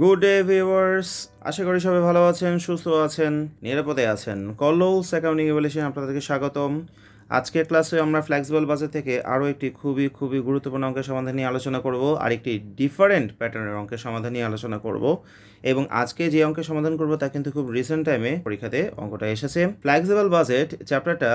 Good day viewers আশা করি সবাই ভালো আছেন, সুস্থ আছেন, নিরাপদে আছেন। কলোলস অ্যাকাউন্টিং ইভলিউশন আপনাদেরকে স্বাগতম। আজকের ক্লাসে আমরা ফ্লেক্সিবল বাজার থেকে আরও একটি খুবই খুবই গুরুত্বপূর্ণ অঙ্কের সমাধান নিয়ে আলোচনা করব আর একটি ডিফারেন্ট প্যাটার্নের অঙ্কের সমাধান নিয়ে আলোচনা করব। এবং আজকে যে অঙ্কের সমাধান করব তা কিন্তু খুব রিসেন্ট টাইমে পরীক্ষাতে অঙ্কটা এসেছে। ফ্লেক্সিবল বাজেট চ্যাপ্টারটা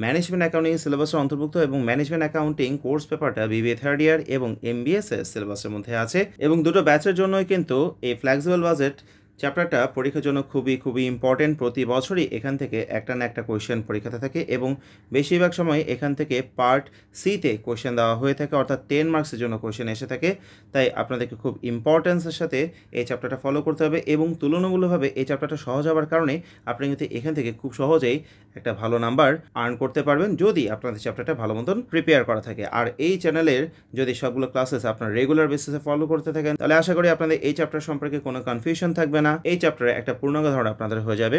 ম্যানেজমেন্ট অ্যাকাউন্টিং সিলেবাসের অন্তর্ভুক্ত এবং ম্যানেজমেন্ট অ্যাকাউন্টিং কোর্স পেপারটা বিবিএ থার্ড ইয়ার এবং এমবিএস সিলেবাসের মধ্যে আছে। এবং দুটো ব্যাচের জন্যই কিন্তু এই ফ্লেক্সিবল বাজেট চ্যাপ্টারটা পরীক্ষার জন্য খুবই খুবই ইম্পর্টেন্ট প্রতি বছরই এখান থেকে একটা না একটা কোয়েশ্চেন পরীক্ষাতে থাকে এবং বেশিরভাগ সময় এখান থেকে পার্ট সিতে কোয়েশ্চেন দেওয়া হয়ে থাকে অর্থাৎ টেন মার্কসের জন্য কোয়েশ্চেন এসে থাকে। তাই আপনাদেরকে খুব ইম্পর্টেন্সের সাথে এই চ্যাপ্টারটা ফলো করতে হবে এবং তুলনামূলকভাবে এই চ্যাপ্টারটা সহজ হওয়ার কারণে আপনি কিন্তু এখান থেকে খুব সহজেই একটা ভালো নাম্বার আর্ন করতে পারবেন যদি আপনাদের চ্যাপ্টারটা ভালো মতন প্রিপেয়ার করা থাকে। আর এই চ্যানেলের যদি সবগুলো ক্লাসেস আপনার রেগুলার বেসিসে ফলো করতে থাকেন, তাহলে আশা করি আপনাদের এই চ্যাপ্টার সম্পর্কে কোনো কনফিউশন থাকবে না। এই চ্যাপ্টারে একটা পূর্ণাঙ্গ ধারণা আপনাদের হয়ে যাবে।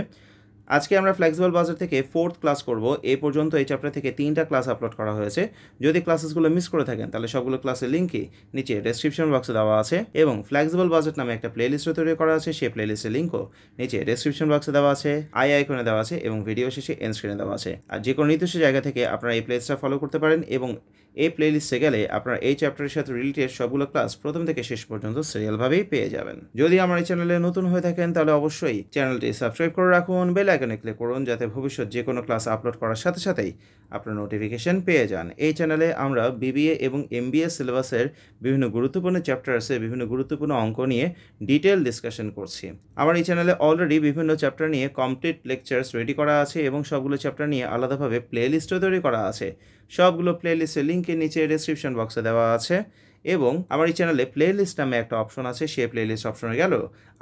আজকে আমরা ফ্লেক্সিবল বাজার থেকে ফোর্থ ক্লাস করব। এই পর্যন্ত এই চ্যাপ্টার থেকে তিনটা ক্লাস আপলোড করা হয়েছে। যদি ক্লাসেসগুলো মিস করে থাকেন, তাহলে সবগুলো ক্লাসের লিঙ্কই নিচে ডেসক্রিপশন বক্সে দেওয়া আছে এবং ফ্লেক্সিবল বাজেট নামে একটা প্লেলিস্টও তৈরি করা আছে। সেই প্লেলিস্টের লিঙ্কও নিচে ডেসক্রিপশন বক্সে দেওয়া আছে আই আইকনে দেওয়া আছে এবং ভিডিও শেষে এন স্ক্রিনে দেওয়া আছে। আর যে কোনো নির্দিষ্ট জায়গা থেকে আপনারা এই প্লেলিস্টটা ফলো করতে পারেন এবং এই প্লেলিস্টে গেলে আপনারা এই চ্যাপ্টারের সাথে রিলেটেড সবগুলো ক্লাস প্রথম থেকে শেষ পর্যন্ত সিরিয়ালভাবেই পেয়ে যাবেন। যদি আমার এই চ্যানেলে নতুন হয়ে থাকেন, তাহলে অবশ্যই চ্যানেলটি সাবস্ক্রাইব করে রাখুন বেল আইকনে ক্লিক করুন যাতে ভবিষ্যৎ যে কোনো ক্লাস আপলোড করার সাথে সাথেই আপনার নোটিফিকেশন পেয়ে যান। এই চ্যানেলে আমরা বিবিএ এবং এমবিএ সিলেবাসের বিভিন্ন গুরুত্বপূর্ণ চ্যাপ্টার্সে বিভিন্ন গুরুত্বপূর্ণ অঙ্ক নিয়ে ডিটেল ডিসকাশন করছি। আমার এই চ্যানেলে অলরেডি বিভিন্ন চ্যাপ্টার নিয়ে কমপ্লিট লেকচার্স রেডি করা আছে এবং সবগুলো চ্যাপ্টার নিয়ে আলাদাভাবে প্লেলিস্টও তৈরি করা আছে। সবগুলো প্লেলিস্টের লিঙ্কের নিচে ডেসক্রিপশন বক্সে দেওয়া আছে এবং আমার এই চ্যানেলে প্লেলিস্ট নামে একটা অপশন আছে সেই প্লেলিস্ট অপশনে গেল।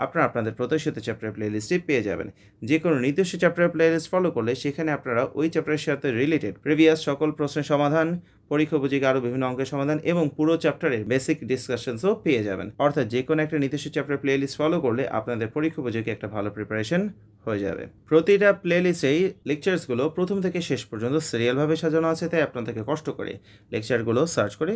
আপনারা আপনাদের প্রদর্শিত চ্যাপ্টার প্লেলিস্টে পেয়ে যাবেন। যে কোনো নির্দিষ্ট চ্যাপ্টার প্লেলিস্ট ফলো করলে সেখানে আপনারা ওই চ্যাপ্টারের সাথে রিলেটেড প্রিভিয়াস সকল প্রশ্নের সমাধান, পরীক্ষা উপযোগী আরও বিভিন্ন অঙ্কের সমাধান এবং পুরো চ্যাপ্টারের বেসিক ডিসকাশনসও পেয়ে যাবেন। অর্থাৎ যে কোনো একটা নির্দিষ্ট চ্যাপ্টার প্লেলিস্ট ফলো করলে আপনাদের পরীক্ষা উপযোগী একটা ভালো প্রিপারেশন হয়ে যাবে। প্রতিটা প্লেলিস্টেই লেকচার্সগুলো প্রথম থেকে শেষ পর্যন্ত সিরিয়ালভাবে সাজানো আছে, তাই আপনাদেরকে কষ্ট করে লেকচারগুলো সার্চ করে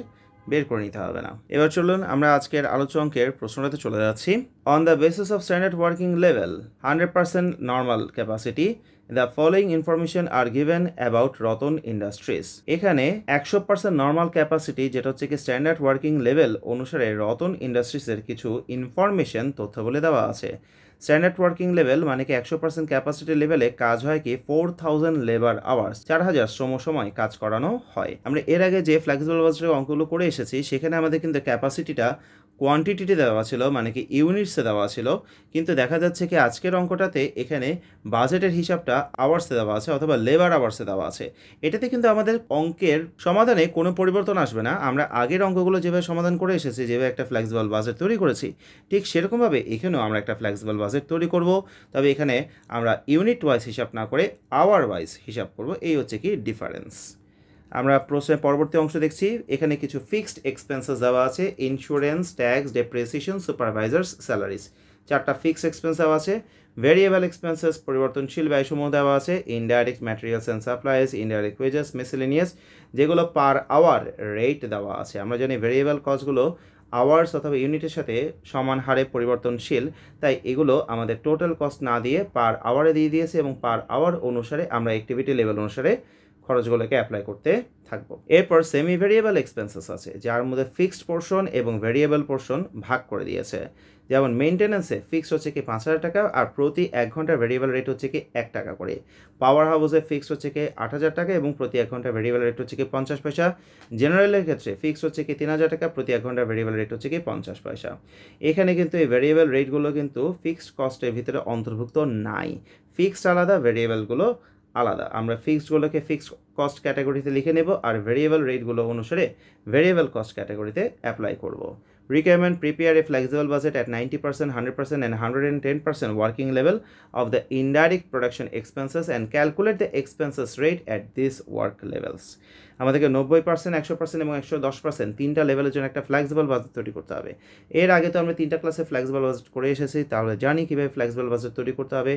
বের করে নিতে হবে না। এবার চলুন আমরা আজকের আলোচ্য অঙ্কের প্রশ্নটাতে চলে যাচ্ছি। On the basis of standard working level hundred percent normal capacity the following information are given about Ratan industries এখানে একশো পার্সেন্ট নর্মাল ক্যাপাসিটি যেটা হচ্ছে কি স্ট্যান্ডার্ড ওয়ার্কিং লেভেল অনুসারে রতন ইন্ডাস্ট্রিজের কিছু ইনফরমেশন তথ্য বলে দেওয়া আছে। স্ট্যান্ডার্ড ওয়ার্কিং লেভেল মানে কি একশো পার্সেন্ট ক্যাপাসিটি লেভেলে কাজ হয় কি ফোর থাউজেন্ড লেবার আওয়ার্স চার হাজার শ্রম সময় কাজ করানো হয়। আমরা এর আগে যে ফ্লেক্সিবল বাজারের অঙ্কগুলো করে এসেছি, সেখানে আমাদের কিন্তু ক্যাপাসিটিটা কোয়ান্টিটিতে দেওয়া ছিল মানে কি ইউনিটসে দেওয়া ছিল, কিন্তু দেখা যাচ্ছে কি আজকের অঙ্কটাতে এখানে বাজেটের হিসাবটা আওয়ার্সে দেওয়া আছে অথবা লেবার আওয়ার্সে দেওয়া আছে। এটাতে কিন্তু আমাদের অঙ্কের সমাধানে কোনো পরিবর্তন আসবে না। আমরা আগের অঙ্কগুলো যেভাবে সমাধান করে এসেছি, যেভাবে একটা ফ্লেক্সিবল বাজেট তৈরি করেছি, ঠিক সেরকমভাবে এখানেও আমরা একটা ফ্লেক্সিবল বাজেট তৈরি করব। তবে এখানে আমরা ইউনিট ওয়াইজ হিসাব না করে আওয়ার ওয়াইজ হিসাব করব। এই হচ্ছে কি ডিফারেন্স আমরা প্রশ্নের পরবর্তী অংশ দেখছি। এখানে কিছু ফিক্সড এক্সপেন্সেস দেওয়া আছে insurance tax depreciation supervisors salaries চারটা ফিক্সড এক্সপেন্স দেওয়া আছে ভেরিয়েবল এক্সপেন্সেস পরিবর্তনশীল ব্যয়সমূহ দেওয়া আছে indirect materials and supplies indirect wages miscellaneous যেগুলো পার আওয়ার রেট দেওয়া আছে। আমরা জানি ভেরিয়েবল কস্টগুলো আওয়ার্স অথবা ইউনিটের সাথে সমান হারে পরিবর্তনশীল, তাই এগুলো আমাদের টোটাল কস্ট না দিয়ে পার আওয়ারে দিয়ে দিয়েছে এবং পার আওয়ার অনুসারে আমরা অ্যাক্টিভিটি লেভেল অনুসারে খরচগুলোকে অ্যাপ্লাই করতে থাকব। এরপর সেমি ভেরিয়েবল এক্সপেন্সেস আছে, যার মধ্যে ফিক্সড পোর্শন এবং ভেরিয়েবল পোর্শন ভাগ করে দিয়েছে। যেমন মেনটেন্যান্সে ফিক্সড হচ্ছে কি পাঁচ হাজার টাকা আর প্রতি এক ঘণ্টার ভেরিয়েবল রেট হচ্ছে কি এক টাকা করে। পাওয়ার হাউসে ফিক্সড হচ্ছে কি আট হাজার টাকা এবং প্রতি এক ঘণ্টার ভেরিয়েবল রেট হচ্ছে কি পঞ্চাশ পয়সা। জেনারেলের ক্ষেত্রে ফিক্সড হচ্ছে কি তিন হাজার টাকা, প্রতি এক ঘণ্টার ভেরিয়েবল রেট হচ্ছে কি পঞ্চাশ পয়সা। এখানে কিন্তু এই ভেরিয়েবল রেটগুলো কিন্তু ফিক্সড কস্টের ভিতরে অন্তর্ভুক্ত নাই। ফিক্সড আলাদা ভেরিয়েবলগুলো আলাদা। আমরা ফিক্সডগুলোকে ফিক্সড কস্ট ক্যাটাগরিতে লিখে নেব আর ভেরিয়েবল রেটগুলো অনুসারে ভেরিয়েবল কস্ট ক্যাটাগরিতে অ্যাপ্লাই করব। Requirement prepare a flexible budget at ninety percent hundred percent and hundred and ten percent working level of the indirect production expenses and calculate the expenses rate at this work levels আমাদেরকে নব্বই percent একশো percent এবং একশো দশ percent তিনটা লেভেলের জন্য একটা ফ্লেক্সিবল বাজেট তৈরি করতে হবে। এর আগে তো আমরা তিনটা ক্লাসে ফ্লেক্সিবল বাজেট করে এসেছি, তাহলে জানি কীভাবে ফ্লেক্সিবল বাজেট তৈরি করতে হবে।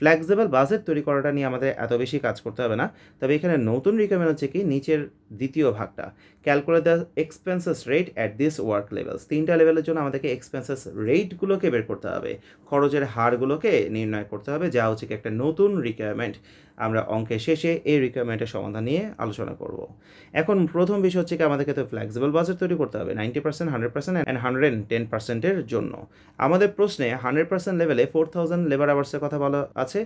ফ্লেক্সিবল বাজেট তৈরি করাটা নিয়ে আমাদের এত বেশি কাজ করতে হবে না। তবে এখানে নতুন রিকমেন্ড হচ্ছে কি, নিচের দ্বিতীয় ভাগটা। Calculate the expenses rate at this work levels তিনটা লেভেলের জন্য আমাদেরকে এক্সপেন্সেস রেটগুলোকে বের করতে হবে। খরচের হারগুলোকে নির্ণয় করতে হবে। যা হচ্ছে কি একটা নতুন রিকোয়ারমেন্ট আমরা অঙ্কের শেষে এই রিকোয়ারমেন্টের সমাধান নিয়ে আলোচনা করব। এখন প্রথম বিষয় হচ্ছে কি, আমাদেরকে তো ফ্লেক্সিবল বাজেট তৈরি করতে হবে ninety percent hundred percent and hundred ten পার্সেন্টের জন্য। আমাদের প্রশ্নে হান্ড্রেড পার্সেন্ট লেভেলে ফোর থাউজেন্ড লেবার আওয়ার্সের কথা বলা আছে।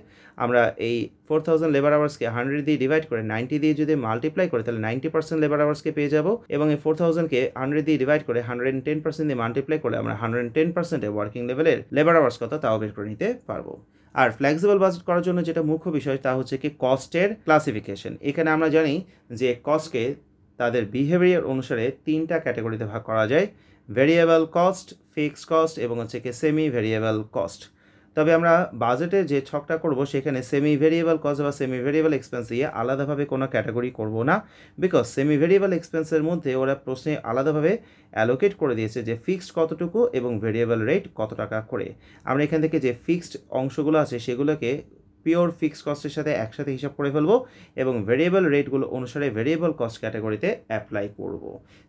আমরা এই ফোর থাউজেন্ড লেবার আওয়ার্সকে হান্ড্রেড দিয়ে ডিভাইড করে নাইনটি দিয়ে যদি মাল্টিপ্লাই করে, তাহলে নাইনটি পার্সেন্ট লেবার আওয়ার্সকে পেয়ে যাব এবং এই ফোর থাউজেন্ডকে হান্ড্রেড দিয়ে ডিভাইড করে হান্ড্রেড টেন পার্সেন্ট দিয়ে মাল্টিপ্লাই করে আমরা হান্ড্রেড টেন পার্সেন্টে ওয়ার্কিং লেভেলের লেবার আওয়ার্স কত, তাও বের করে নিতে পারব। আর ফ্লেক্সিবল বাজেট করার জন্য যেটা মুখ্য বিষয় তা হচ্ছে কি কস্টের ক্লাসিফিকেশন এখানে আমরা জানি যে কস্টকে তাদের বিহেভিয়ার অনুসারে তিনটা ক্যাটাগরিতে ভাগ করা যায়। ভেরিয়েবল কস্ট ফিক্সড কস্ট এবং হচ্ছে কি সেমি ভেরিয়েবল কস্ট তবে আমরা বাজেটে যে ছকটা করব, সেখানে সেমি ভেরিয়েবল কজ বা সেমি ভেরিয়েবল এক্সপেন্স দিয়ে আলাদাভাবে কোনো ক্যাটাগরি করব না বিকজ সেমি ভেরিয়েবল এক্সপেন্সের মধ্যে ওরা প্রশ্নে আলাদাভাবে অ্যালোকেট করে দিয়েছে যে ফিক্সড কতটুকু এবং ভেরিয়েবল রেট কত টাকা করে। আমরা এখান থেকে যে ফিক্সড অংশগুলো আছে, সেগুলোকে পিওর ফিক্সড কস্টের সাথে একসাথে হিসাব করে ফেলব এবং ভেরিয়েবল রেটগুলো অনুসারে ভেরিয়েবল কস্ট ক্যাটাগরিতে অ্যাপ্লাই করব।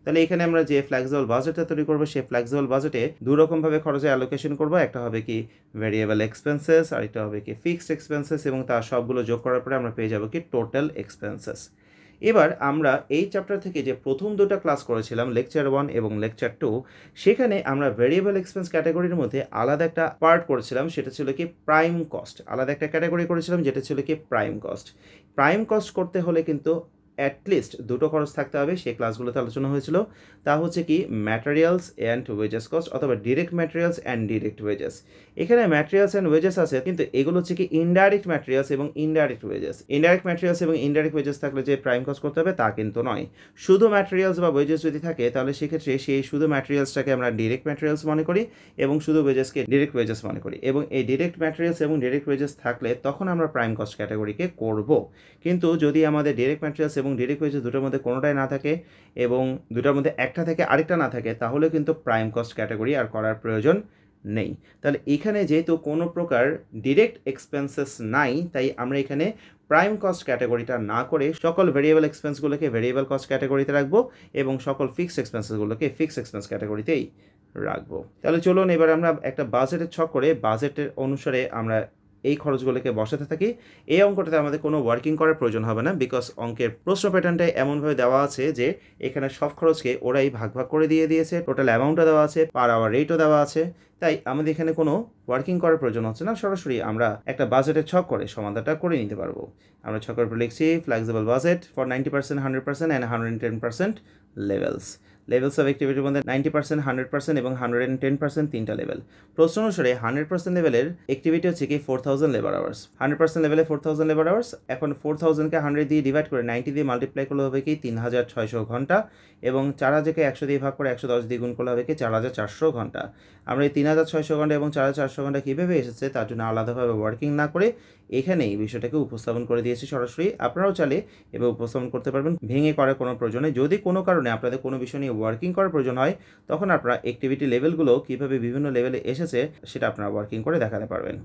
তাহলে এখানে আমরা যে ফ্লেক্সিবল বাজেটটা তৈরি করব, সেই ফ্লেক্সিবল বাজেটে দুরকমভাবে খরচে অ্যালোকেশন করব। একটা হবে কি ভেরিয়েবল এক্সপেন্সেস আর একটা হবে কি ফিক্সড এক্সপেন্সেস এবং তার সবগুলো যোগ করার পরে আমরা পেয়ে যাব কি টোটাল এক্সপেন্সেস এবার আমরা এই চ্যাপ্টার থেকে যে প্রথম দুটো ক্লাস করেছিলাম লেকচার ওয়ান এবং লেকচার টু সেখানে আমরা ভেরিয়েবল এক্সপেন্স ক্যাটাগরির মধ্যে আলাদা একটা পার্ট করেছিলাম, সেটা ছিল কি প্রাইম কস্ট আলাদা একটা ক্যাটাগরি করেছিলাম, যেটা ছিল কি প্রাইম কস্ট প্রাইম কস্ট করতে হলে কিন্তু অ্যাটলিস্ট দুটো খরচ থাকতে হবে, সেই ক্লাসগুলোতে আলোচনা হয়েছিল। তা হচ্ছে কি ম্যাটেরিয়ালস অ্যান্ড ওয়েজেস কস্ট অথবা direct materials and direct wages এখানে ম্যাটেরিয়ালস অ্যান্ড ওয়েজেস আছে, কিন্তু এগুলো হচ্ছে কি ইনডাইরেক্ট ম্যাটেরিয়ালস এবং ইনডাইরেক্ট ওয়েজেস ইনডাইরেক্ট ম্যাটেরিয়ালস এবং ইনডাইরেক্ট ওয়েজেস থাকলে যে প্রাইম কস্ট করতে হবে, তা কিন্তু নয়। শুধু ম্যাটেরিয়ালস বা ওয়েজেস যদি থাকে, তাহলে সেক্ষেত্রে সেই শুধু ম্যাটেরিয়ালসটাকে আমরা ডিরেক্ট ম্যাটেরিয়ালস মনে করি এবং শুধু ওয়েজেসকে ডিরেক্ট ওয়েজেস মনে করি। এবং এই ডিরেক্ট ম্যাটেরিয়ালস এবং ডিরেক্ট ওয়েজেস থাকলে তখন আমরা প্রাইম কস্ট ক্যাটাগরিকে করব। কিন্তু যদি আমাদের ডিরেক্ট ম্যাটেরিয়ালস এবং ডিরেক্ট ওয়েজেস দুটোর মধ্যে কোনোটাই না থাকে এবং দুটার মধ্যে একটা থেকে আরেকটা না থাকে তাহলে কিন্তু প্রাইম কস্ট ক্যাটাগরি আর করার প্রয়োজন নেই। তাহলে এখানে যেহেতু কোনো প্রকার ডিরেক্ট এক্সপেন্সেস নাই, তাই আমরা এখানে প্রাইম কস্ট ক্যাটাগরিটা না করে সকল ভেরিয়েবল এক্সপেন্সগুলোকে ভেরিয়েবল কস্ট ক্যাটাগরিতে রাখব এবং সকল ফিক্সড এক্সপেন্সেসগুলোকে ফিক্সড এক্সপেন্স ক্যাটাগরিতেই রাখব। তাহলে চলুন এবার আমরা একটা বাজেটের ছক করে বাজেটের অনুসারে আমরা এই খরচগুলোকে বসাতে থাকি। এই অঙ্কটাতে আমাদের কোনো ওয়ার্কিং করার প্রয়োজন হবে না বিকজ অঙ্কের প্রশ্ন প্যাটার্নটাই এমনভাবে দেওয়া আছে যে এখানে সব খরচকে ওরাই ভাগ ভাগ করে দিয়ে দিয়েছে টোটাল অ্যামাউন্টও দেওয়া আছে পার আওয়ার রেটও দেওয়া আছে। তাই আমাদের এখানে কোনো ওয়ার্কিং করার প্রয়োজন হচ্ছে না, সরাসরি আমরা একটা বাজেটের ছক করে সমাধানটা করে নিতে পারব। আমরা ছকের উপর লিখছি flexible budget for ninety percent hundred percent and hundred ten percent levels levels of অ্যাক্টিভিটির মধ্যে নাইনটি পার্সেন্ট হান্ড্রেড পার্সেন্ট এবং হান্ড্রেড অ্যান্ড টেন পার্সেন্ট তিনটা লেভেল প্রশ্ন অনুসারে হান্ড্রেড পার্সেন্ট লেভেলের অ্যাক্টিভিটি হচ্ছে কি four thousand labour hours hundred percent লেভেলে four thousand labour hours এখন ফোর থাউজেন্ডকে হান্ড্রেড দিয়ে ডিভাইড করে নাইনটি দিয়ে মাল্টিপ্লাই করলে হবে কি তিন হাজার ছয়শো ঘণ্টা এবং চার হাজারকে একশো দিয়ে ভাগ করে একশো দশ দিয়ে গুণ করলে হবে কি চার হাজার চারশো ঘণ্টা। আমরা এই তিন হাজার ছয়শো ঘণ্টা এবং চার হাজার চারশো ঘণ্টা কীভাবে এসেছে তার জন্য আলাদাভাবে ওয়ার্কিং না করে এখানে এই বিষয়টাকে উপস্থাপন করে দিয়েছি সরাসরি। আপনারাও চাইলে এবার উপস্থাপন করতে পারবেন। ভেঙে করার কোনো প্রয়োজনে যদি কোনো কারণে আপনাদের কোনো বিষয় নিয়ে ওয়ার্কিং করার প্রয়োজন হয়, তখন আপনারা অ্যাক্টিভিটি লেভেলগুলো কীভাবে বিভিন্ন লেভেলে এসেছে সেটা আপনারা ওয়ার্কিং করে দেখাতে পারবেন।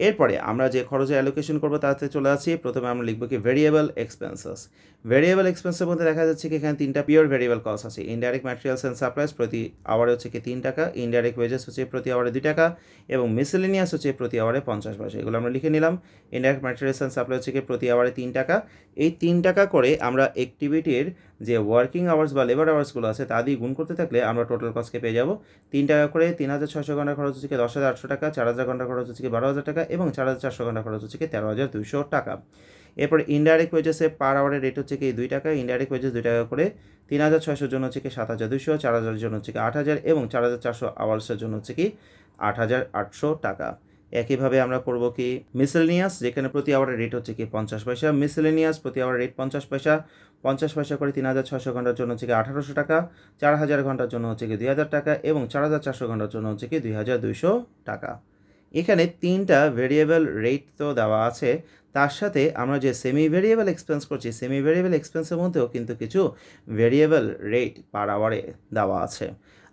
এরপরে আমরা যে খরচে অ্যালোকেশন করব তাতে চলে আসি। প্রথমে আমরা লিখব কি ভেরিয়েবল এক্সপেন্সেস ভেরিয়েবল এক্সপেন্সের মধ্যে দেখা যাচ্ছে কি এখানে তিনটা পিওর ভেরিয়েবল কস্ট আছে। ইনডাইরেক্ট ম্যাটেরিয়ালস অ্যান্ড সাপ্লাইস প্রতি আওয়ারে হচ্ছে কি তিন টাকা ইনডাইরেক্ট ওয়েজেস হচ্ছে প্রতি আওয়ারে দুই টাকা, এবং মিসেলিনিয়াস হচ্ছে প্রতি আওয়ারে পঞ্চাশ পয়সা। এগুলো আমরা লিখে নিলাম। ইনডাইরেক্ট ম্যাটেরিয়ালস অ্যান্ড সাপ্লাই হচ্ছে কি প্রতি আওয়ারে তিন টাকা। এই তিন টাকা করে আমরা অ্যাক্টিভিটির যে ওয়ার্কিং আওয়ার্স বা লেবার আওয়ার্সগুলো আছে, তা দিয়ে গুণ করতে থাকলে আমরা টোটাল কস্টকে পেয়ে যাব। তিন টাকা করে তিন হাজার ছশো ঘণ্টা খরচ হচ্ছে দশ হাজার আটশো টাকা, চার হাজার ঘণ্টা খরচ হচ্ছে কি বারো হাজার টাকা এবং চার হাজার চারশো ঘণ্টা খরচ হচ্ছে কি তেরো হাজার দুইশো টাকা। এরপর ইনডাইরেক্ট ওয়েজেসে পার আওয়ারের রেট হচ্ছে কি দুই টাকা ইনডাইরেক্ট ওয়েজেস দুই টাকা করে তিন হাজার ছয়শোর জন্য হচ্ছে কি সাত হাজার দুশো চার হাজারের জন্য হচ্ছে কি আট হাজার এবং চার হাজার চারশো আওয়ার্সের জন্য হচ্ছে কি আট হাজার আটশো টাকা। একইভাবে আমরা করব কি? মিসেলিনিয়াস যেখানে প্রতি আওয়ারের রেট হচ্ছে কি পঞ্চাশ পয়সা। মিসেলিনিয়াস প্রতি আওয়ার রেট পঞ্চাশ পয়সা। পঞ্চাশ পয়সা করে তিন হাজার ছশো ঘণ্টার জন্য হচ্ছে কি আঠারোশো টাকা। চার হাজার ঘণ্টার জন্য হচ্ছে কি দুই হাজার টাকা এবং চার হাজার চারশো ঘণ্টার জন্য হচ্ছে কি দুই হাজার দুইশো টাকা। এখানে তিনটা ভেরিয়েবল রেট তো দেওয়া আছে। তার সাথে আমরা যে সেমি ভেরিয়েবল এক্সপেন্স করছি সেমি ভেরিয়েবল এক্সপেন্সের মধ্যেও কিন্তু কিছু ভেরিয়েবল রেট পার আওয়ারে দেওয়া আছে।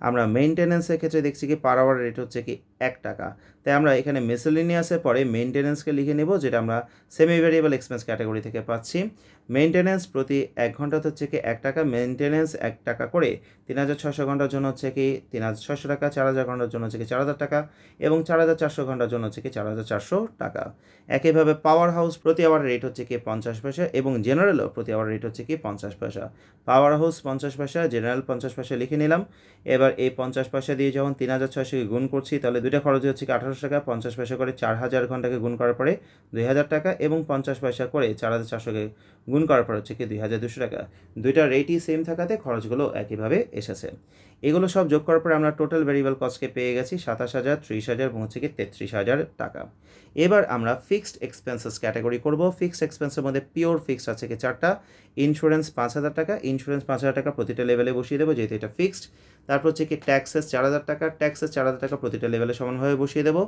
আমরা মেনটেন্যান্সের ক্ষেত্রে দেখছি কি পার আওয়ার রেট হচ্ছে কি এক টাকা। তাই আমরা এখানে মেসেলিনিয়াসের পরে মেনটেন্যান্সকে লিখে নেব, যেটা আমরা সেমি ভেরিয়েবল এক্সপেন্স ক্যাটাগরি থেকে পাচ্ছি। মেনটেন্যান্স প্রতি এক ঘণ্টা হচ্ছে কি এক টাকা মেনটেন্যান্স এক টাকা করে তিন হাজার ছশো ঘণ্টার জন্য হচ্ছে কি তিন হাজার ছশো টাকা, চার হাজার ঘণ্টার জন্য হচ্ছে কি চার হাজার টাকা এবং চার হাজার চারশো ঘণ্টার জন্য হচ্ছে কি চার হাজার চারশো টাকা। একইভাবে পাওয়ার হাউস প্রতি আওয়ার রেট হচ্ছে কি পঞ্চাশ পয়সা এবং জেনারেলও প্রতি আওয়ার রেট হচ্ছে কি পঞ্চাশ পয়সা। পাওয়ার হাউস পঞ্চাশ পয়সা জেনারেল পঞ্চাশ পয়সা লিখে নিলাম। এবার এই পঞ্চাশ পয়সা দিয়ে যখন তিন হাজার ছয়শোকে গুণ করছি, তাহলে দুইটা খরচ হচ্ছে কি আঠারোশো টাকা, পঞ্চাশ পয়সা করে চার হাজার ঘন্টাকে গুণ করার পরে দুই হাজার টাকা এবং পঞ্চাশ পয়সা করে চার হাজার চারশোকে গুণ করার পর হচ্ছে কি দুই হাজার দুশো টাকা। দুইটা রেটই সেম থাকাতে খরচগুলো একইভাবে এসেছে। এগুলো সব যোগ করার পরে আমরা টোটাল ভেরিয়েবল কস্টকে পেয়ে গেছি সাতাশ হাজার, ত্রিশ হাজার এবং হচ্ছে কি তেত্রিশ হাজার টাকা। এবার আমরা ফিক্সড এক্সপেন্সেস ক্যাটাগরি করব। ফিক্সড এক্সপেন্সের মধ্যে পিওর ফিক্সড আছে কি চারটা? ইন্স্যুরেন্স পাঁচ হাজার টাকা। ইন্স্যুরেন্স পাঁচ হাজার টাকা প্রতিটা লেভেলে বসিয়ে দেবো, যেহেতু এটা ফিক্সড তারপর হচ্ছে কি ট্যাক্সেস চার হাজার টাকা। ট্যাক্সেস চার হাজার টাকা প্রতিটা লেভেলে সমানভাবে বসিয়ে দেবো।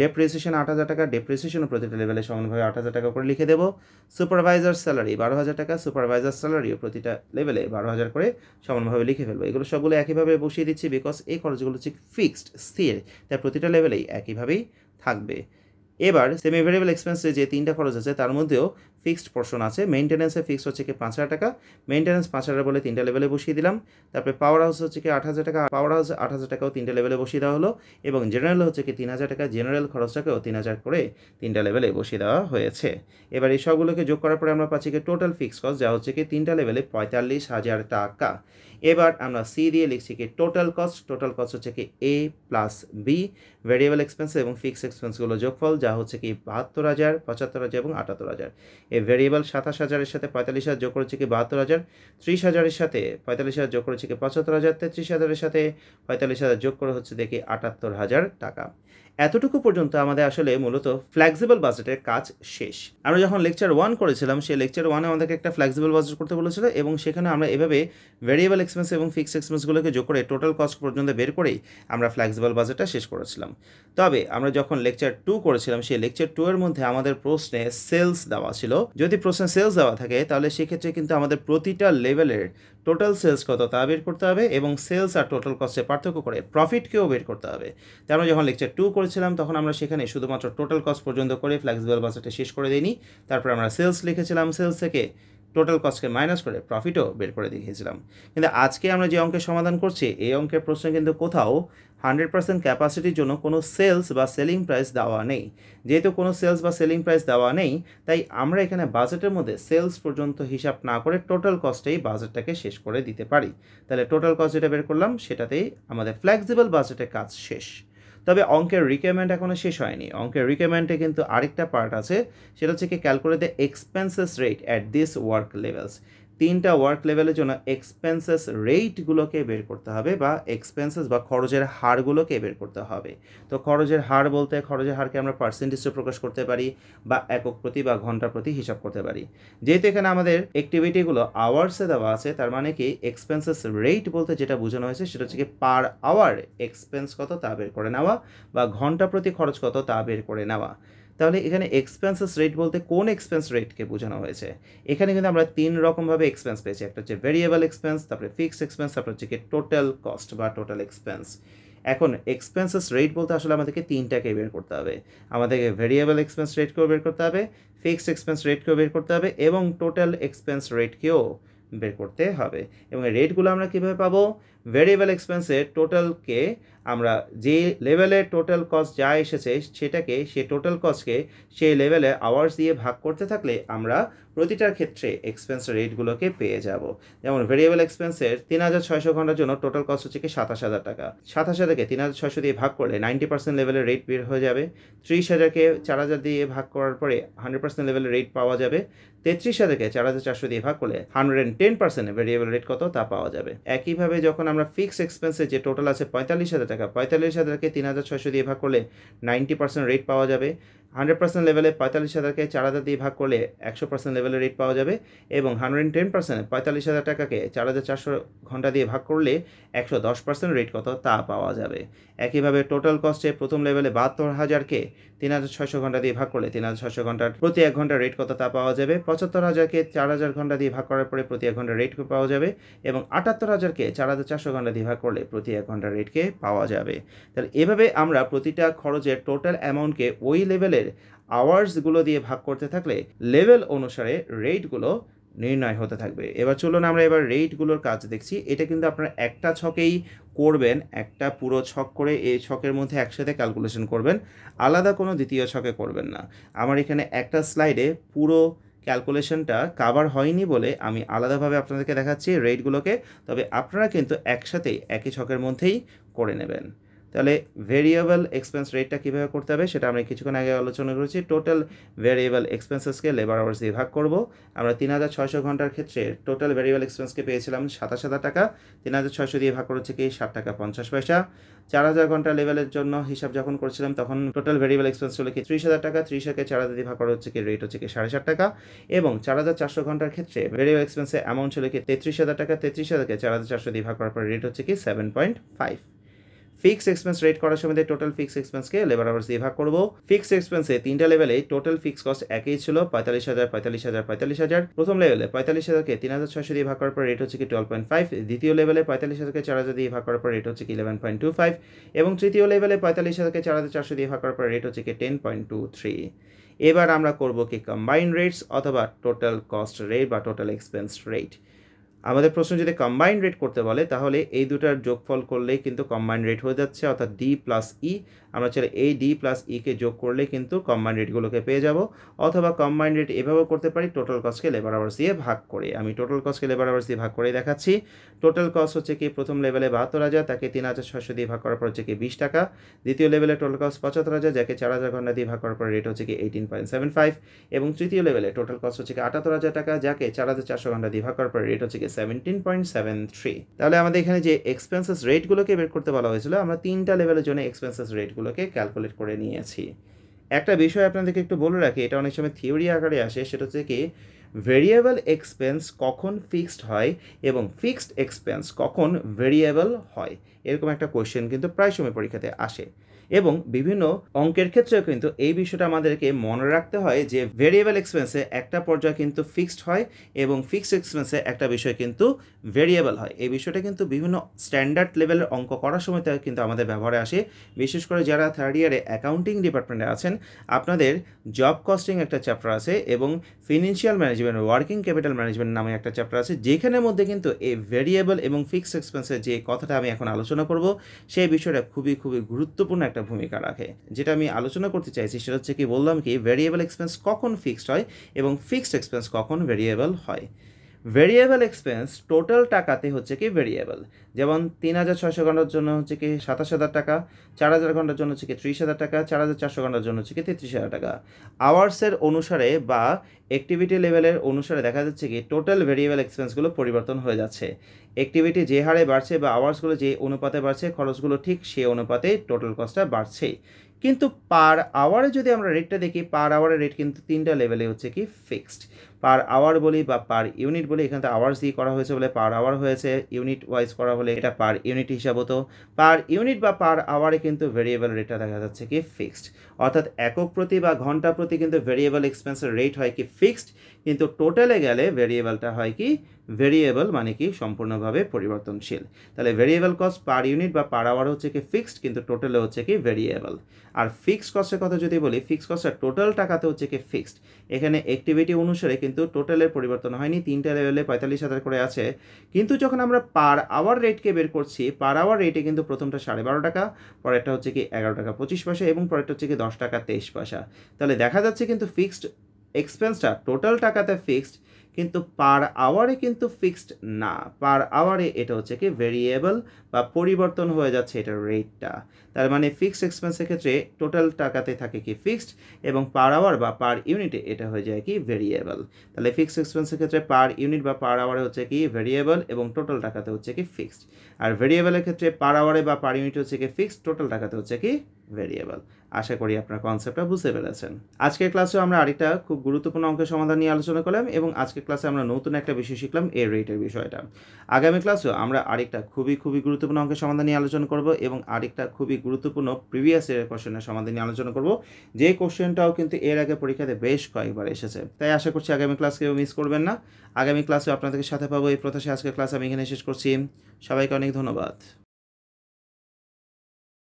ডেপ্রিসিয়েশন আট হাজার টাকা। ডেপ্রিসিয়েশনও প্রতিটা লেভেলে সমানভাবে আট হাজার টাকা করে লিখে দেবো। সুপারভাইজার স্যালারি বারো হাজার টাকা। সুপারভাইজার স্যালারিও প্রতিটা লেভেলে বারো হাজার করে সমানভাবে লিখে ফেলব। এগুলো সবগুলো একইভাবে বসিয়ে দিচ্ছি বিকজ এই খরচগুলো হচ্ছে ফিক্সড স্থির। তাই প্রতিটা লেভেলেই একইভাবেই থাকবে। এবার সেমি ভেরিয়েবল এক্সপেন্সে যে তিনটা খরচ আছে, তার মধ্যেও ফিক্সড পোর্শন আছে। মেনটেন্যান্সে ফিক্সড হচ্ছে কি পাঁচ হাজার টাকা। মেনটেন্যান্স পাঁচ হাজার বলে তিনটা লেভেলে বসিয়ে দিলাম। তারপরে পাওয়ার হাউস হচ্ছে কি আট হাজার টাকা। পাওয়ার হাউস আট হাজার টাকাও তিনটা লেভেলে বসিয়ে দেওয়া হলো। এবং জেনারেল হচ্ছে কি তিন হাজার টাকা। জেনারেল খরচটাকেও তিন হাজার করে তিনটা লেভেলে বসিয়ে দেওয়া হয়েছে। এবার এই সবগুলোকে যোগ করার পরে আমরা পাচ্ছি কি টোটাল ফিক্স কস্ট যা হচ্ছে কি তিনটা লেভেলে পঁয়তাল্লিশ হাজার টাকা। এবার আমরা সি দিয়ে লিখছি কি টোটাল কস্ট টোটাল কস্ট হচ্ছে কি A plus B variable expense এবং ফিক্সড এক্সপেন্সগুলো যোগফল, যা হচ্ছে কি বাহাত্তর হাজার, পঁচাত্তর হাজার এবং আটাত্তর হাজার। এই ভেরিয়েবল সাতাশ হাজারের সাথে পঁয়তাল্লিশ হাজার যোগ করেছে কি বাহাত্তর হাজার, ত্রিশ হাজারের সাথে পঁয়তাল্লিশ হাজার যোগ করেছে কি পঁচাত্তর হাজার, তেত্রিশ হাজারের সাথে পঁয়তাল্লিশ হাজার যোগ করে হচ্ছে দেখি আটাত্তর হাজার টাকা। এতটুকু পর্যন্ত আমাদের আসলে মূলত ফ্লেক্সিবল বাজেটের কাজ শেষ। আমরা যখন লেকচার ওয়ান করেছিলাম, সেই লেকচার ওয়ানে আমাদেরকে একটা ফ্লেক্সিবল বাজেট করতে বলেছিল এবং সেখানে আমরা এভাবে ভেরিয়েবল এক্সপেন্স এবং ফিক্সড এক্সপেন্সগুলোকে যোগ করে টোটাল কস্ট পর্যন্ত বের করেই আমরা ফ্লেক্সিবল বাজেটটা শেষ করেছিলাম। তবে আমরা যখন লেকচার টু করেছিলাম, সেই লেকচার টু এর মধ্যে আমাদের প্রশ্নে সেলস দেওয়া ছিল। যদি প্রশ্নে সেলস দেওয়া থাকে, তাহলে সেক্ষেত্রে কিন্তু আমাদের প্রতিটা লেভেলের টোটাল সেলস কত তা বের করতে হবে এবং সেলস আর টোটাল কস্টে পার্থক্য করে প্রফিটকেও বের করতে হবে। তাই আমরা যখন লেকচার টু করেছিলাম, তখন আমরা সেখানে শুধুমাত্র টোটাল কস্ট পর্যন্ত করে ফ্লেক্সিবল বাজেটটা শেষ করে দিইনি। তারপর আমরা সেলস লিখেছিলাম। সেলস থেকে টোটাল কস্টকে মাইনাস করে প্রফিটও বের করে দেখিয়েছিলাম। কিন্তু আজকে আমরা যে অঙ্কের সমাধান করছি, এই অঙ্কের প্রশ্ন কিন্তু কোথাও হান্ড্রেড পার্সেন্ট ক্যাপাসিটির জন্য কোনো সেলস বা সেলিং প্রাইস দেওয়া নেই। যেহেতু কোনো সেলস বা সেলিং প্রাইস দেওয়া নেই, তাই আমরা এখানে বাজেটের মধ্যে সেলস পর্যন্ত হিসাব না করে টোটাল কস্টেই বাজেটটাকে শেষ করে দিতে পারি। তাহলে টোটাল কস্ট যেটা বের করলাম, সেটাতেই আমাদের ফ্লেক্সিবল বাজেটের কাজ শেষ। তবে অঙ্কের রিকোয়ারমেন্ট এখনও শেষ হয়নি। অঙ্কের রিকোয়ারমেন্টে কিন্তু আরেকটা পার্ট আছে, সেটা হচ্ছে কি calculate the expenses rate at this work levels তিনটা ওয়ার্ক লেভেলের জন্য এক্সপেন্সেস রেটগুলোকে বের করতে হবে বা এক্সপেন্সেস বা খরচের হারগুলোকে বের করতে হবে। তো খরচের হার বলতে খরচের হারকে আমরা পার্সেন্টেজে প্রকাশ করতে পারি বা একক প্রতি বা ঘণ্টা প্রতি হিসাব করতে পারি। যেহেতু এখানে আমাদের অ্যাক্টিভিটিগুলো আওয়ার্সে দেওয়া আছে, তার মানে কি এক্সপেন্সেস রেট বলতে যেটা বোঝানো হয়েছে সেটা হচ্ছে কি পার আওয়ার এক্সপেন্স কত তা বের করে নেওয়া বা ঘণ্টা প্রতি খরচ কত তা বের করে নেওয়া। তাহলে এখানে এক্সপেন্সেস রেট বলতে কোন এক্সপেন্স রেটকে বোঝানো হয়েছে? এখানে কিন্তু আমরা তিন রকমভাবে এক্সপেন্স পেয়েছি। একটা হচ্ছে ভেরিয়েবল এক্সপেন্স তারপরে ফিক্সড এক্সপেন্স তারপরে হচ্ছে টোটাল কস্ট বা টোটাল এক্সপেন্স এখন এক্সপেন্সেস রেট বলতে আসলে আমাদেরকে তিনটাকে বের করতে হবে। আমাদেরকে ভেরিয়েবল এক্সপেন্স রেটকেও বের করতে হবে ফিক্সড এক্সপেন্স রেটকেও বের করতে হবে এবং টোটাল এক্সপেন্স রেটকেও বের করতে হবে। এবং রেটগুলো আমরা কীভাবে পাবো? ভেরিয়েবল এক্সপেন্সের টোটালকে আমরা যে লেভেলে টোটাল কস্ট যা এসেছে সেটাকে, সে টোটাল কস্টকে সেই লেভেলে আওয়ার্স দিয়ে ভাগ করতে থাকলে আমরা প্রতিটার ক্ষেত্রে এক্সপেন্স রেটগুলোকে পেয়ে যাব। যেমন ভেরিয়েবল এক্সপেন্সের তিন হাজার ছয়শো ঘণ্টার জন্য টোটাল কস্ট হচ্ছে কি সাতাশ হাজার টাকা। সাতাশ হাজারকে তিন হাজার ছয়শো দিয়ে ভাগ করলে নাইনটি পার্সেন্ট লেভেলের রেট বের হয়ে যাবে। ত্রিশ হাজারকে চার হাজার দিয়ে ভাগ করার পরে হান্ড্রেড পার্সেন্ট লেভেলের রেট পাওয়া যাবে। তেত্রিশ হাজারকে চার হাজার চারশো দিয়ে ভাগ করলে hundred and ten percent variable rate কত তা পাওয়া যাবে। একইভাবে যখন আমরা ফিক্স এক্সপেন্সে যে টোটাল আছে পঁয়তাল্লিশ হাজার টাকা, পঁয়তাল্লিশ হাজারকে তিন হাজার ছয়শো দিয়ে ভাগ করলে নাইনটি পার্সেন্ট রেট পাওয়া যাবে। হান্ড্রেড পার্সেন্ট লেভেলে পঁয়তাল্লিশ হাজারকে চার হাজার দিয়ে ভাগ করলে একশো পার্সেন্ট লেভেলের রেট পাওয়া যাবে এবং হান্ড্রেড টেন পার্সেন্ট পঁয়তাল্লিশ হাজার টাকাকে চার হাজার চারশো ঘণ্টা দিয়ে ভাগ করলে একশো দশ পার্সেন্ট রেট কত তা পাওয়া যাবে। একইভাবে টোটাল কস্টে প্রথম লেভেলে বাহাত্তর হাজারকে তিন হাজার ছয়শো ঘণ্টা দিয়ে ভাগ করলে তিন হাজার ছয়শো ঘণ্টার প্রতি এক ঘণ্টার রেট কত তা পাওয়া যাবে। পঁচাত্তর হাজারকে চার হাজার ঘণ্টা দিয়ে ভাগ করার পরে প্রতি এক ঘণ্টার রেট পাওয়া যাবে এবং আটাত্তর হাজারকে চার হাজার চারশো ঘণ্টা দিয়ে ভাগ করলে প্রতি এক ঘণ্টার রেটকে পাওয়া যাবে। তাহলে এভাবে আমরা প্রতিটা খরচের টোটাল অ্যামাউন্টকে ওই লেভেলের আওয়ার্সগুলো দিয়ে ভাগ করতে থাকলে লেভেল অনুসারে রেটগুলো নির্ণয় হতে থাকবে। এবার চলুন আমরা এবার রেটগুলোর কাজ দেখছি। এটা কিন্তু আপনারা একটা ছকেই করবেন, একটা পুরো ছক করে এই ছকের মধ্যে একসাথে ক্যালকুলেশন করবেন, আলাদা কোনো দ্বিতীয় ছকে করবেন না। আমার এখানে একটা স্লাইডে পুরো ক্যালকুলেশনটা কাভার হয়নি বলে আমি আলাদাভাবে আপনাদেরকে দেখাচ্ছি রেটগুলোকে তবে আপনারা কিন্তু একসাথেই একই ছকের মধ্যেই করে নেবেন। তাহলে ভেরিয়েবল এক্সপেন্স রেটটা কীভাবে করতে হবে সেটা আমরা কিছুক্ষণ আগে আলোচনা করেছি। টোটাল ভেরিয়েবল এক্সপেন্সেসকে লেবার আওয়ার্স দিয়ে ভাগ করব। আমরা তিন হাজার ছয়শো ঘণ্টার ক্ষেত্রে টোটাল ভেরিয়েবল এক্সপেন্সকে পেয়েছিলাম সাতাশ হাজার টাকা। তিন হাজার ছয়শো দিয়ে ভাগ করেছে কি? ষাট টাকা পঞ্চাশ পয়সা। চার হাজার ঘণ্টা লেভেলের জন্য হিসাব যখন করছিলাম তখন টোটাল ভেরিয়েবল এক্সপেন্স ছিল কি ত্রিশ হাজার টাকা। ত্রিশ হাজার চার হাজার দিয়ে ভাগ করা হচ্ছে কি রেট হচ্ছে কি সাড়ে ষাট টাকা। এবং চার হাজার চারশো ঘণ্টার ক্ষেত্রে ভেরিয়েবল এক্সপেন্সের অ্যামাউন্ট ছিল কি তেত্রিশ হাজার টাকা। তেত্রিশ হাজারকে চার হাজার চারশো দিয়ে ভাগ করার পর রেট হচ্ছে কি seven point five fix expense rate করার সময় টোটাল ফিক্স এক্সপেন্সকে লেবার আওয়ার্স দিয়ে ভাগ করব। ফিক্স এক্সপেন্সে তিনটা লেভেলে টোটাল ফিক্স কস্ট একই ছিল, পঁয়তাল্লিশ হাজার পঁয়তাল্লিশ হাজার পঁয়তাল্লিশ হাজার। প্রথম লেভেলে পঁয়তাল্লিশ হাজারকে তিন হাজার ছয়শো দিয়ে ভাগ করার পর রেট হচ্ছে কি টুয়েলভ পয়েন্ট ফাইভ দ্বিতীয় লেভেলে পঁয়তাল্লিশ হাজারকে চার হাজার দিয়ে ভাগ করার পর রেট হচ্ছে কি ইলেভেন পয়েন্ট টু ফাইভ এবং তৃতীয় লেভেলে পঁয়তাল্লিশ হাজারকে চার হাজার চারশো দিয়ে ভাগ করার পর রেট হচ্ছে কি টেন পয়েন্ট টু থ্রি এবার আমরা করব কি কম্বাইন রেটস অথবা টোটাল কস্ট রেট বা টোটাল এক্সপেন্স রেট আমাদের প্রশ্ন যদি কম্বাইন্ড রেট করতে বলে, তাহলে এই দুটার যোগফল করলেই কিন্তু কম্বাইন্ড রেট হয়ে যাচ্ছে, অর্থাৎ ডি প্লাস ই আমরা চাইলে এই ডি প্লাস ইকে যোগ করলে কিন্তু কম্বাইন রেটগুলোকে পেয়ে যাব। অথবা কম্বাইন রেট এভাবেও করতে পারি টোটাল কস্টকে লেবার আওয়ার্স দিয়ে ভাগ করে। আমি টোটাল কস্টকে লেবার আওয়ার্স দিয়ে ভাগ করে দেখাচ্ছি। টোটাল কস্ট হচ্ছে কি প্রথম লেভেলে বাহাত্তর হাজার, তাকে তিন হাজার ছশো দিয়ে ভাগ করার পর হচ্ছে কি বিশ টাকা। দ্বিতীয় লেভেলে টোটাল কস্ট পঁচাত্তর হাজার, যাকে চার হাজার ঘণ্টা দিয়ে ভাগ করার পর রেট হচ্ছে কি এইটিন পয়েন্ট সেভেন ফাইভ এবং তৃতীয় লেভেলে টোটাল কস্ট হচ্ছে কি আটাত্তর হাজার টাকা, যাকে চার হাজার চারশো ঘণ্টা দিয়ে ভাগ করার পর রেট হচ্ছে কি সেভেন্টিন পয়েন্ট সেভেন থ্রি তাহলে আমাদের এখানে যে এক্সপেন্সেস রেটগুলোকে বের করতে বলা হয়েছিল, আমরা তিনটা লেভেলের জন্য এক্সপেন্সেস রেটগুলোকে ক্যালকুলেট করে নিয়েছি। একটা বিষয় আপনাদেরকে একটু বলে রাখি, এটা অনেক সময় থিওরি আকারে আসে, সেটা হচ্ছে কি ভেরিয়েবল এক্সপেন্স কখন ফিক্সড হয় এবং ফিক্সড এক্সপেন্স কখন ভেরিয়েবল হয়, এরকম একটা কোয়েশ্চেন কিন্তু প্রায় সময় পরীক্ষাতে আসে। এবং বিভিন্ন অঙ্কের ক্ষেত্রেও কিন্তু এই বিষয়টা আমাদেরকে মনে রাখতে হয় যে ভেরিয়েবল এক্সপেন্সে একটা পর্যায়ে কিন্তু ফিক্সড হয় এবং ফিক্সড এক্সপেন্সে একটা বিষয় কিন্তু ভেরিয়েবল হয়। এই বিষয়টা কিন্তু বিভিন্ন স্ট্যান্ডার্ড লেভেলের অঙ্ক করার সময় কিন্তু আমাদের ব্যবহারে আসে। বিশেষ করে যারা থার্ড ইয়ারে অ্যাকাউন্টিং ডিপার্টমেন্টে আছেন, আপনাদের জব কস্টিং একটা চ্যাপ্টার আছে এবং financial management working capital management নামে একটা চ্যাপ্টার আছে যেখানের মধ্যে কিন্তু এই ভেরিয়েবল এবং ফিক্সড এক্সপেন্সের যে কথাটা আমি এখন আলোচনা করব, সেই বিষয়টা খুবই খুবই গুরুত্বপূর্ণ একটা ভূমিকা রাখে। যেটা আমি আলোচনা করতে চাইছি সেটা হচ্ছে কি, বললাম কি ভেরিয়েবল এক্সপেন্স কখন ফিক্সড হয় এবং ফিক্সড এক্সপেন্স কখন ভেরিয়েবল হয়। ভেরিয়েবল এক্সপেন্স টোটাল টাকাতে হচ্ছে কি ভেরিয়েবল যেমন তিন হাজার ছয়শো ঘণ্টার জন্য হচ্ছে কি সাতাশ হাজার টাকা, চার হাজার ঘণ্টার জন্য হচ্ছে কি ত্রিশ হাজার টাকা, চার হাজার চারশো ঘণ্টার জন্য হচ্ছে কি তেত্রিশ হাজার টাকা। আওয়ার্সের অনুসারে বা অ্যাক্টিভিটি লেভেলের অনুসারে দেখা যাচ্ছে কি টোটাল ভেরিয়েবল এক্সপেন্সগুলো পরিবর্তন হয়ে যাচ্ছে। অ্যাক্টিভিটি যে হারে বাড়ছে বা আওয়ার্সগুলো যে অনুপাতে বাড়ছে, খরচগুলো ঠিক সেই অনুপাতে টোটাল কস্টটা বাড়ছেই কিন্তু পার আওয়ারে যদি আমরা রেটটা দেখি পার আওয়ারের রেট কিন্তু তিনটা লেভেলে হচ্ছে কি ফিক্সড পার আওয়ার বলি বা পার ইউনিট বলি, এখানে আওয়ার্স দিয়ে করা হয়েছে বলে পার আওয়ার হয়েছে ইউনিট ওয়াইজ করা হলে এটা পার ইউনিট হিসাব হতো পার ইউনিট বা পার আওয়ারে কিন্তু ভেরিয়েবল রেটটা দেখা যাচ্ছে কি ফিক্সড অর্থাৎ একক প্রতি বা ঘণ্টা প্রতি কিন্তু ভেরিয়েবল এক্সপেন্সের রেট হয় কি ফিক্সড কিন্তু টোটালে গেলে ভেরিয়েবলটা হয় কি ভেরিয়েবল মানে কি সম্পূর্ণভাবে পরিবর্তনশীল। তাহলে ভেরিয়েবল কস্ট পার ইউনিট বা পার আওয়ার হচ্ছে কি ফিক্সড কিন্তু টোটালে হচ্ছে কি ভেরিয়েবল আর ফিক্সড কস্টের কথা যদি বলি ফিক্সড কস্টের টোটাল টাকাতে হচ্ছে কি ফিক্সড এখানে অ্যাক্টিভিটি অনুসারে কিন্তু টোটালের পরিবর্তন হয়নি। তিনটা লেভেলে পঁয়তাল্লিশ হাজার করে আছে। কিন্তু যখন আমরা পার আওয়ার রেটকে বের করছি পার আওয়ার রেটে কিন্তু প্রথমটা সাড়ে বারো টাকা, পরেরটা হচ্ছে কি এগারো টাকা পঁচিশ পয়সা এবং পরেরটা হচ্ছে কি দশ টাকা তেইশ পয়সা। তাহলে দেখা যাচ্ছে কিন্তু ফিক্সড এক্সপেন্সটা টোটাল টাকাতে ফিক্সড কিন্তু পার আওয়ারে কিন্তু ফিক্সড না। পার আওয়ারে এটা হচ্ছে কি ভেরিয়েবল বা পরিবর্তন হয়ে যাচ্ছে এটার রেটটা তার মানে ফিক্সড এক্সপেন্সের ক্ষেত্রে টোটাল টাকাতে থাকে কি ফিক্সড এবং পার আওয়ার বা পার ইউনিটে এটা হয়ে যায় কি ভেরিয়েবল তাহলে ফিক্সড এক্সপেন্সের ক্ষেত্রে পার ইউনিট বা পার আওয়ারে হচ্ছে কি ভেরিয়েবল এবং টোটাল টাকাতে হচ্ছে কি ফিক্সড আর ভেরিয়েবলের ক্ষেত্রে পার আওয়ারে বা পার ইউনিটে হচ্ছে কি ফিক্সড টোটাল টাকাতে হচ্ছে কি ভেরিয়েবল আশা করি আপনার কনসেপ্টটা বুঝতে পেরেছেন। আজকের ক্লাসেও আমরা আরেকটা খুব গুরুত্বপূর্ণ অঙ্কের সমাধান নিয়ে আলোচনা করলাম এবং আজকের ক্লাসে আমরা নতুন একটা বিষয় শিখলাম এর রেটের বিষয়টা। আগামী ক্লাসেও আমরা আরেকটা খুবই খুবই গুরুত্বপূর্ণ অঙ্কের সমাধান নিয়ে আলোচনা করব এবং আরেকটা খুবই গুরুত্বপূর্ণ প্রিভিয়াস ইয়ারের কোশ্চেনের সমাধান নিয়ে আলোচনা করব। যে কোশ্চেনটাও কিন্তু এর আগে পরীক্ষাতে বেশ কয়েকবার এসেছে। তাই আশা করছি আগামী ক্লাস কেউ মিস করবেন না। আগামী ক্লাসে আপনাদের সাথে পাবো এই প্রত্যাশা আজকের ক্লাস আমি এখানে শেষ করছি। সবাইকে অনেক ধন্যবাদ।